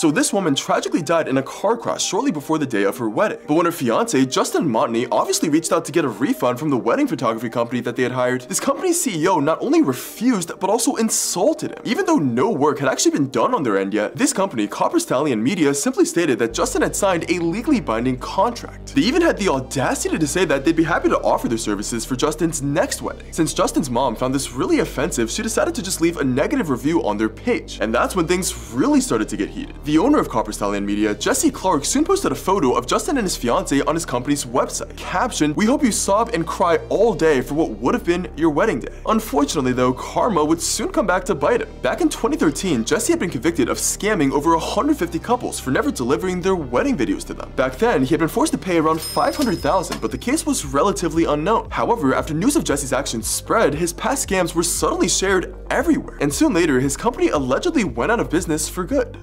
So this woman tragically died in a car crash shortly before the day of her wedding. But when her fiance, Justin Montney, obviously reached out to get a refund from the wedding photography company that they had hired, this company's CEO not only refused, but also insulted him. Even though no work had actually been done on their end yet, this company, Copper Stallion Media, simply stated that Justin had signed a legally binding contract. They even had the audacity to say that they'd be happy to offer their services for Justin's next wedding. Since Justin's mom found this really offensive, she decided to just leave a negative review on their page. And that's when things really started to get heated. Owner of Copper Stallion Media, Jesse Clark, soon posted a photo of Justin and his fiance on his company's website. Caption, we hope you sob and cry all day for what would have been your wedding day. Unfortunately though, karma would soon come back to bite him. Back in 2013, Jesse had been convicted of scamming over 150 couples for never delivering their wedding videos to them. Back then, he had been forced to pay around 500,000, but the case was relatively unknown. However, after news of Jesse's actions spread, his past scams were suddenly shared everywhere. And soon later, his company allegedly went out of business for good.